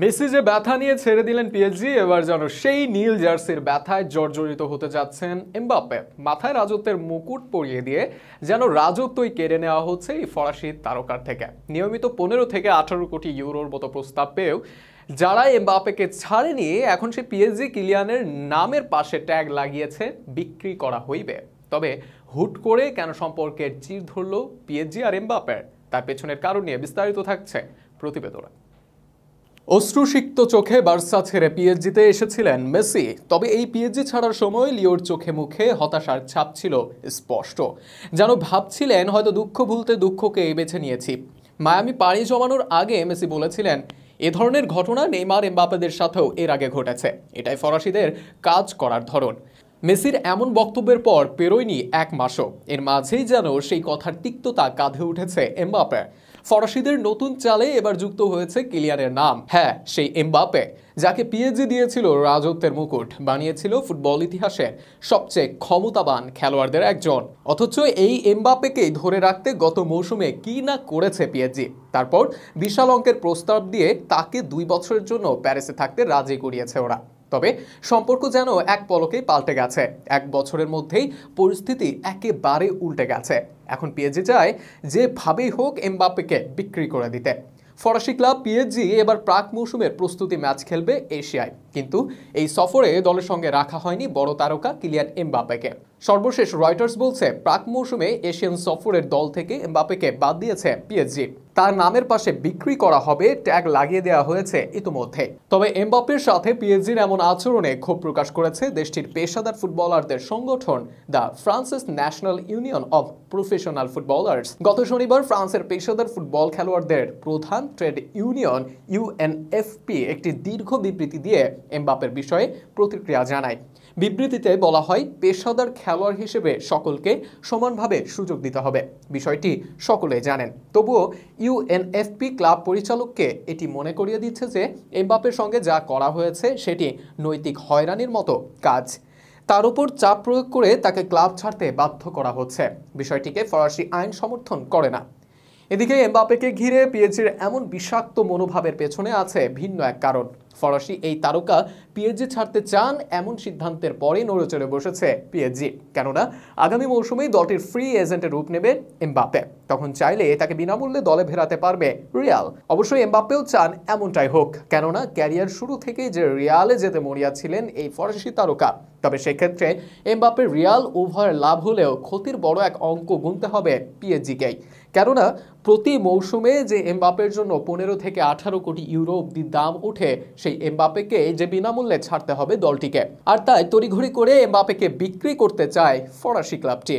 Messi যে ব্যথা নিয়ে ছেড়ে দিলেন পিএসজি এবার যেন সেই নীল জার্সির ব্যথায় জর্জরিত হতে যাচ্ছেন এমবাপ্পে। মাথায় রাজত্বের মুকুট পরিয়ে দিয়ে যেন রাজত্বই কেড়ে নেওয়া হচ্ছে এই ফরাসি তারকার থেকে। নিয়মিত পনেরো থেকে আঠারো কোটি ইউরোর মতো প্রস্তাব পেয়েও যারা এমবাপ্পেকে ছাড়েনি, এখন সে পিএসজি কিলিয়ানের নামের পাশে ট্যাগ লাগিয়েছে, বিক্রি করা হইবে। তবে হুট করে কেন সম্পর্কের চির ধরল পিএসজি আর এমবাপ্পের? তার পেছনের কারণ নিয়ে বিস্তারিত থাকছে প্রতিবেদনে। অশ্রুসিক্ত চোখে বার্সা ছেড়ে পিএসজিতে এসেছিলেন মেসি। তবে এই পিএসজি ছাড়ার সময় লিওর চোখে মুখে হতাশার ছাপ ছিল স্পষ্ট। যেন ভাবছিলেন, হয়তো দুঃখ ভুলতে দুঃখকে বেছে নিয়েছি। মায়ামি পাড়ি জমানোর আগে মেসি বলেছিলেন, এ ধরনের ঘটনা নেইমার এমবাপেদের সাথেও এর আগে ঘটেছে। এটাই ফরাসিদের কাজ করার ধরন। মেসির এমন বক্তব্যের পর পেরোয়নি এক মাসও। এর মাঝেই যেন সেই কথার তিক্ততা কাঁধে উঠেছে এমবাপে ফরাসিদের নতুন চালে এবার যুক্ত হয়েছে কিলিয়ানের নাম। হ্যাঁ সেই এমবাপে যাকে পিএজি দিয়েছিল রাজত্বের মুকুট, বানিয়েছিল ফুটবল ইতিহাসের সবচেয়ে ক্ষমতাবান খেলোয়াড়দের একজন। অথচ এই এমবাপেকেই ধরে রাখতে গত মৌসুমে কি না করেছে পিএজি তারপর বিশাল অঙ্কের প্রস্তাব দিয়ে তাকে দুই বছরের জন্য প্যারিসে থাকতে রাজি করিয়েছে ওরা। তবে সম্পর্ক যেন এক পলকেই পাল্টে গেছে। এক বছরের মধ্যেই পরিস্থিতি একেবারে উল্টে গেছে। এখন পিএজি চায় যেভাবেই হোক এমবাপ্পেকে বিক্রি করে দিতে। ফরাসি ক্লাব পিএসজি এবার প্রাক মৌসুমের প্রস্তুতি ম্যাচ খেলবে এশিয়ায়। কিন্তু এই সফরে দলের সঙ্গে রাখা হয়নি বড় তারকা কিলিয়ান এমবাপ্পেকে সর্বশেষ রয়টার্স বলছে, প্রাক মৌসুমে এশিয়ান সফরের দল থেকে এমবাপ্পেকে বাদ দিয়েছে পিএসজি তার নামের পাশে বিক্রি করা হবে, ট্যাগ লাগিয়ে দেওয়া হয়েছে ইতিমধ্যে। তবে এমবাপ্পের সাথে পিএসজির এমন আচরণে ক্ষোভ প্রকাশ করেছে দেশটির পেশাদার ফুটবলারদের সংগঠন the French national union of professional footballers. গত শনিবার ফ্রান্সের পেশাদার ফুটবল খেলোয়াড়দের প্রধান ট্রেড ইউনিয়ন ইউএনএফপি একটি দীর্ঘ বিবৃতি দিয়ে এমবাপের বিষয়ে প্রতিক্রিয়া জানায়। বিবৃতিতে বলা হয়, পেশাদার খেলোয়াড় হিসেবে সকলকে সমানভাবে সুযোগ দিতে হবে। বিষয়টি সকলে জানেন। তবুও ইউএনএফপি ক্লাব পরিচালককে এটি মনে করিয়ে দিচ্ছে যে এমবাপের সঙ্গে যা করা হয়েছে সেটি নৈতিক হয়রানির মতো কাজ। তার উপর চাপ প্রয়োগ করে তাকে ক্লাব ছাড়তে বাধ্য করা হচ্ছে। বিষয়টিকে ফরাসি আইন সমর্থন করে না। এদিকে এমবাপেকে ঘিরে পিএচির এমন বিষাক্ত মনোভাবের পেছনে আছে ভিন্ন এক কারণ। ফরাসি এই তারকা পিএজি ছাড়তে চান এমন সিদ্ধান্তের পরেই নড়েচড়ে বসেছে পিএজি কেননা, আগামী মৌসুমেই দলটির ফ্রি এজেন্টের রূপ নেবে এমবাপে তখন চাইলে তাকে বিনামূল্যে দলে ফেরাতে পারবে রিয়াল অবশ্যই এমবাপ্পেও চান এমনটাই হোক। কেননা, ক্যারিয়ার শুরু থেকেই যে রিয়ালে যেতে মরিয়া ছিলেন এই ফরাসি তারকা। তবে সেক্ষেত্রে এমবাপ্পে রিয়াল উভয়ের লাভ হলেও ক্ষতির বড় এক অঙ্ক গুনতে হবে পিএসজিকেই কেননা প্রতি মৌসুমে যে এমবাপের জন্য পনেরো থেকে আঠারো কোটি ইউরো অব্দি দাম উঠে সেই এমবাপেকে যে বিনামূল্যে ছাড়তে হবে দলটিকে। আর তাই তড়িঘড়ি করে এমবাপেকে বিক্রি করতে চায় ফরাসি ক্লাবটি।